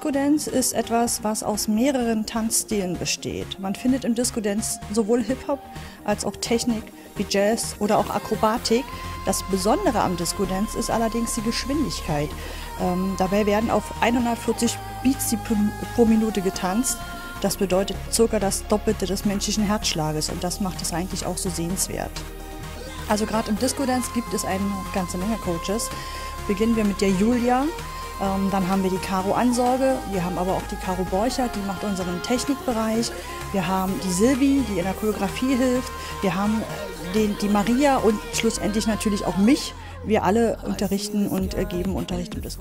Dance ist etwas, was aus mehreren Tanzstilen besteht. Man findet im Disco Dance sowohl Hip-Hop als auch Technik wie Jazz oder auch Akrobatik. Das Besondere am Disco Dance ist allerdings die Geschwindigkeit. Ähm, dabei werden auf 140 Beats pro Minute getanzt. Das bedeutet circa das Doppelte des menschlichen Herzschlages und das macht es eigentlich auch so sehenswert. Also gerade im Disco Dance gibt es eine ganze Menge Coaches. Beginnen wir mit der Julia. Ähm, dann haben wir die Caro Ansorge, wir haben aber auch die Caro Borchert, die macht unseren Technikbereich. Wir haben die Silvi, die in der Choreografie hilft. Wir haben äh, den, die Maria und schlussendlich natürlich auch mich. Wir alle unterrichten und äh, geben Unterricht im Dance.